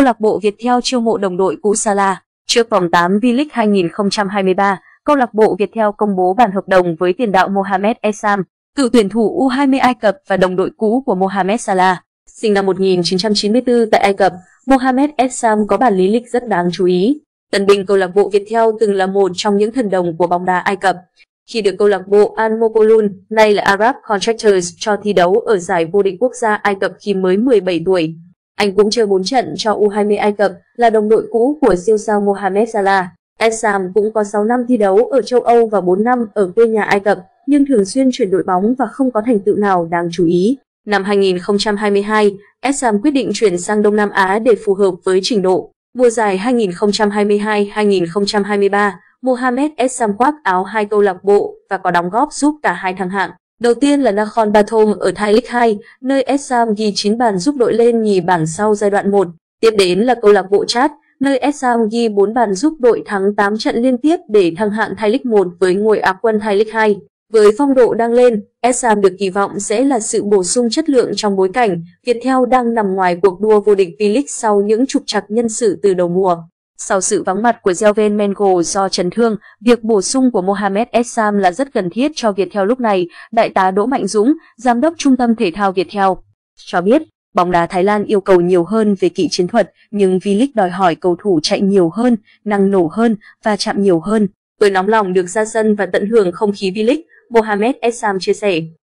câu lạc bộ Viettel chiêu mộ đồng đội cũ Salah. Trước vòng 8 V-League 2023, câu lạc bộ Viettel công bố bản hợp đồng với tiền đạo Mohamed Esam, cựu tuyển thủ U20 Ai Cập và đồng đội cũ của Mohamed Salah. Sinh năm 1994 tại Ai Cập, Mohamed Esam có bản lý lịch rất đáng chú ý. Tân binh câu lạc bộ Viettel từng là một trong những thần đồng của bóng đá Ai Cập. Khi được câu lạc bộ Al Mokolun, nay là Arab Contractors, cho thi đấu ở giải vô địch quốc gia Ai Cập khi mới 17 tuổi. Anh cũng chơi 4 trận cho U20 Ai Cập, là đồng đội cũ của siêu sao Mohamed Salah. Essam cũng có 6 năm thi đấu ở châu Âu và 4 năm ở quê nhà Ai Cập, nhưng thường xuyên chuyển đội bóng và không có thành tựu nào đáng chú ý. Năm 2022, Essam quyết định chuyển sang Đông Nam Á để phù hợp với trình độ. Mùa giải 2022-2023, Mohamed Essam khoác áo hai câu lạc bộ và có đóng góp giúp cả hai thăng hạng. Đầu tiên là Nakhon Pathom ở Thai League 2, nơi Essam ghi 9 bàn giúp đội lên nhì bảng sau giai đoạn 1. Tiếp đến là câu lạc bộ Chad, nơi Essam ghi 4 bàn giúp đội thắng 8 trận liên tiếp để thăng hạng Thai League 1 với ngôi Á quân Thai League 2. Với phong độ đang lên, Essam được kỳ vọng sẽ là sự bổ sung chất lượng trong bối cảnh Viettel đang nằm ngoài cuộc đua vô địch V-League sau những trục trặc nhân sự từ đầu mùa. Sau sự vắng mặt của Zelven Mengo do chấn thương, việc bổ sung của Mohamed Essam là rất cần thiết cho Viettel lúc này, Đại tá Đỗ Mạnh Dũng, Giám đốc Trung tâm Thể thao Viettel, cho biết bóng đá Thái Lan yêu cầu nhiều hơn về kỹ chiến thuật, nhưng V-League đòi hỏi cầu thủ chạy nhiều hơn, năng nổ hơn và chạm nhiều hơn. Tôi nóng lòng được ra sân và tận hưởng không khí V-League, Mohamed Essam chia sẻ.